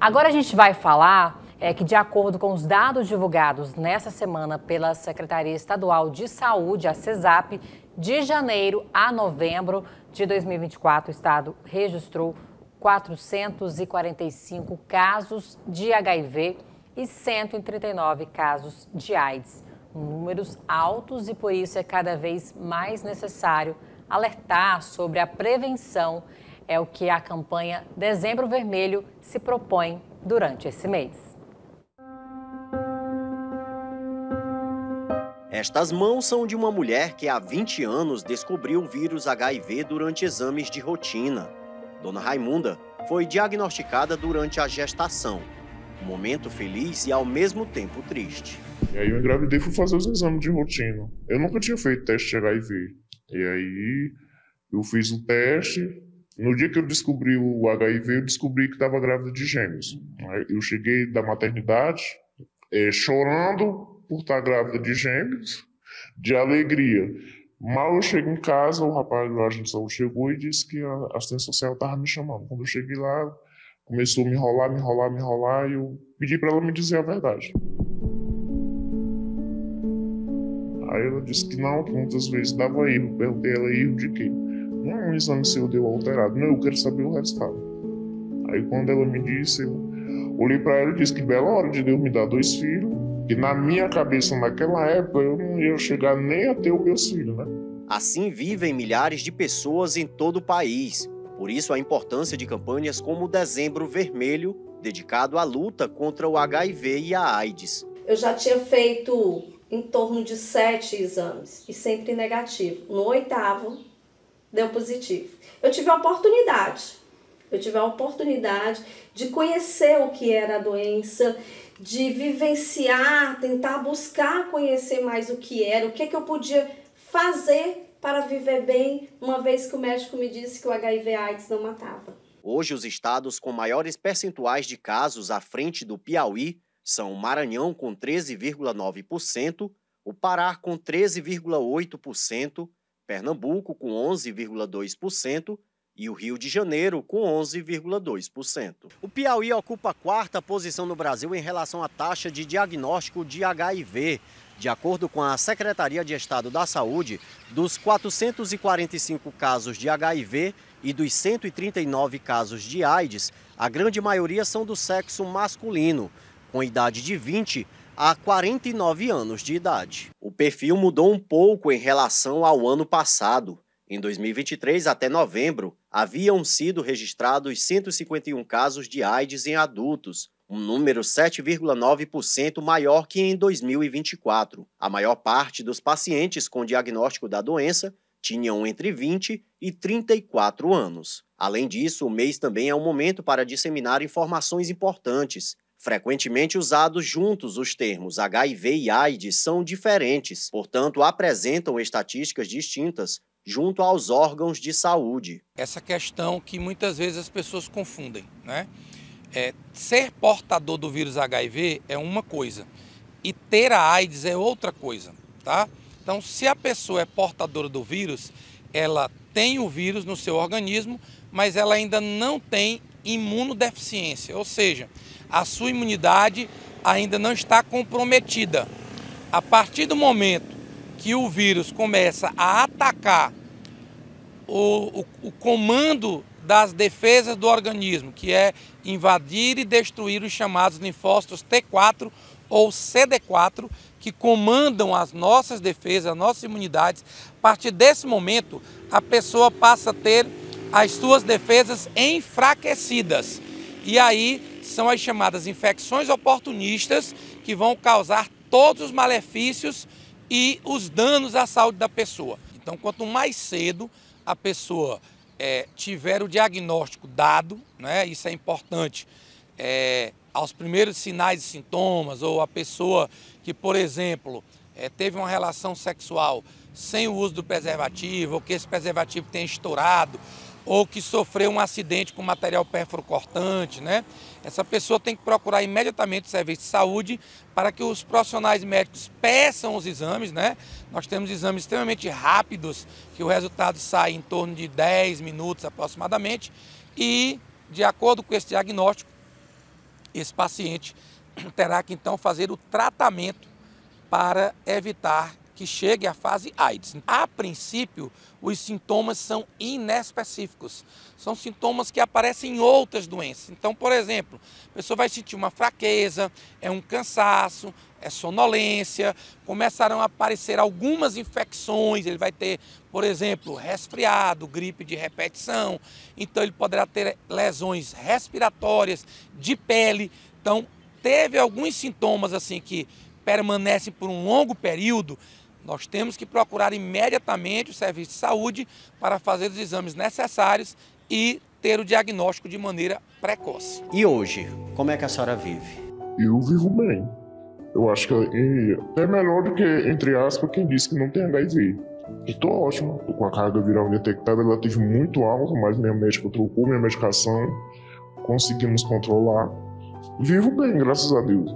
Agora a gente vai falar é que, de acordo com os dados divulgados nessa semana pela Secretaria Estadual de Saúde, a CESAP, de janeiro a novembro de 2024, o estado registrou 445 casos de HIV e 139 casos de AIDS. Números altos e por isso é cada vez mais necessário alertar sobre a prevenção. É o que a campanha Dezembro Vermelho se propõe durante esse mês. Estas mãos são de uma mulher que há 20 anos descobriu o vírus HIV durante exames de rotina. Dona Raimunda foi diagnosticada durante a gestação. Um momento feliz e ao mesmo tempo triste. E aí eu engravidei e fui fazer os exames de rotina. Eu nunca tinha feito teste de HIV. E aí eu fiz o teste. No dia que eu descobri o HIV, eu descobri que estava grávida de gêmeos. Eu cheguei da maternidade é, chorando por estar grávida de gêmeos, de alegria. Mal eu chego em casa, o rapaz do agente chegou e disse que a assistência social estava me chamando. Quando eu cheguei lá, começou a me enrolar, me enrolar, me enrolar, e eu pedi para ela me dizer a verdade. Aí ela disse que não, que muitas vezes dava erro. Perguntei ela erro de quê? Não, um exame seu deu alterado. Não, eu quero saber o resultado. Aí quando ela me disse, eu olhei para ela e disse que bela hora de Deus me dar dois filhos que na minha cabeça, naquela época, eu não ia chegar nem a ter o meu filho, né? Assim vivem milhares de pessoas em todo o país. Por isso, a importância de campanhas como o Dezembro Vermelho, dedicado à luta contra o HIV e a AIDS. Eu já tinha feito em torno de sete exames e sempre negativo. No oitavo, deu positivo. Eu tive a oportunidade, eu tive a oportunidade de conhecer o que era a doença, de vivenciar, tentar buscar conhecer mais o que era, o que, que eu podia fazer para viver bem, uma vez que o médico me disse que o HIV AIDS não matava. Hoje, os estados com maiores percentuais de casos à frente do Piauí são o Maranhão, com 13,9%, o Pará, com 13,8%, Pernambuco, com 11,2%, e o Rio de Janeiro com 11,2%. O Piauí ocupa a quarta posição no Brasil em relação à taxa de diagnóstico de HIV. De acordo com a Secretaria de Estado da Saúde, dos 445 casos de HIV e dos 139 casos de AIDS, a grande maioria são do sexo masculino, com idade de 20 a 49 anos de idade. Perfil mudou um pouco em relação ao ano passado. Em 2023, até novembro, haviam sido registrados 151 casos de AIDS em adultos, um número 7,9% maior que em 2024. A maior parte dos pacientes com diagnóstico da doença tinham entre 20 e 34 anos. Além disso, o mês também é um momento para disseminar informações importantes. Frequentemente usados juntos, os termos HIV e AIDS são diferentes, portanto, apresentam estatísticas distintas junto aos órgãos de saúde. Essa questão que muitas vezes as pessoas confundem, né? É, ser portador do vírus HIV é uma coisa e ter a AIDS é outra coisa, tá? Então, se a pessoa é portadora do vírus, ela tem o vírus no seu organismo, mas ela ainda não tem imunodeficiência, ou seja, a sua imunidade ainda não está comprometida. A partir do momento que o vírus começa a atacar o, o, o comando das defesas do organismo, que é invadir e destruir os chamados linfócitos T4 ou CD4, que comandam as nossas defesas, as nossas imunidades. A partir desse momento, a pessoa passa a ter as suas defesas enfraquecidas. E aí são as chamadas infecções oportunistas que vão causar todos os malefícios e os danos à saúde da pessoa. Então, quanto mais cedo a pessoa é, tiver o diagnóstico dado, né, isso é importante, é, aos primeiros sinais e sintomas, ou a pessoa que, por exemplo, é, teve uma relação sexual sem o uso do preservativo, ou que esse preservativo tenha estourado, ou que sofreu um acidente com material cortante, né? Essa pessoa tem que procurar imediatamente o serviço de saúde para que os profissionais médicos peçam os exames, né? Nós temos exames extremamente rápidos, que o resultado sai em torno de 10 minutos aproximadamente, e de acordo com esse diagnóstico, esse paciente terá que então fazer o tratamento para evitar que chegue à fase AIDS. A princípio, os sintomas são inespecíficos. São sintomas que aparecem em outras doenças. Então, por exemplo, a pessoa vai sentir uma fraqueza, é um cansaço, é sonolência, começarão a aparecer algumas infecções, ele vai ter, por exemplo, resfriado, gripe de repetição, então ele poderá ter lesões respiratórias, de pele. Então, teve alguns sintomas assim que permanecem por um longo período, nós temos que procurar imediatamente o serviço de saúde para fazer os exames necessários e ter o diagnóstico de maneira precoce. E hoje, como é que a senhora vive? Eu vivo bem. Eu acho que é melhor do que, entre aspas, quem disse que não tem HIV. E tô ótimo, tô com a carga viral detectada relativa muito alta, mas minha médica trocou minha medicação, conseguimos controlar. Vivo bem, graças a Deus.